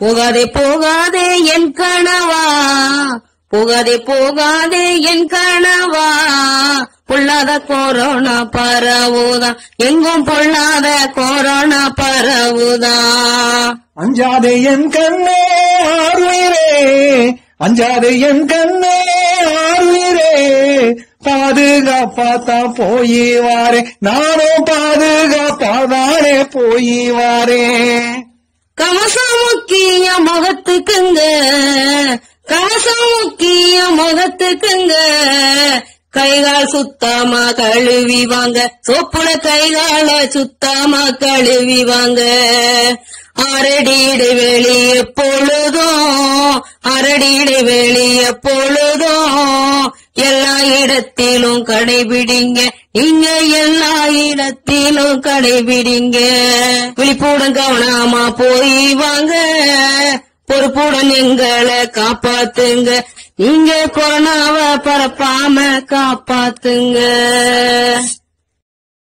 போகாதே போகாதே என் கணவா போகாதே போகாதே என் கணவா பொல்லாத கொரோனா பரவுதா. எங்கும் பொல்லாத கொரோனா பரவுதா. அஞ்சாதே என் கண்ணே ஆறுயிரே அஞ்சாதே என் கண்ணே ஆறுயிரே பாதுகாப்பாத்தா போயிவாரே நானும் பாதுகாப்பாதானே போயிவாரே கவசம் முக்கிய முகத்துக்குங்க. கவசம் முக்கிய முகத்துக்குங்க. கைகால் சுத்தமா கழுவி வாங்க. சோப்புல கைகால சுத்தமா கழுவி வாங்க. அரடி இடைவெளி எப்பொழுதும் அரடி இடைவெளி எப்பொழுதும் எல்லா இடத்திலும் கடைபிடிங்க. இங்க எல்லா இடத்திலும் கடைபிடிங்க. விழிப்புடன் கவனமா போய் வாங்க. பொறுப்புடன் எங்களை காப்பாத்துங்க. இங்க கொரோனாவை பரப்பாம காப்பாத்துங்க.